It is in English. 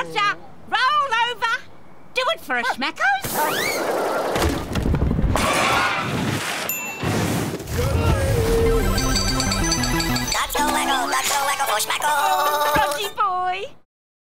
Roger. Roll over. Do it for us, Schmeckos. Lego, Lego for.